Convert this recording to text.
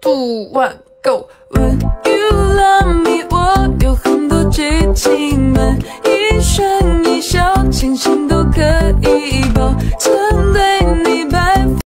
two one go when you love me 我有很多剧情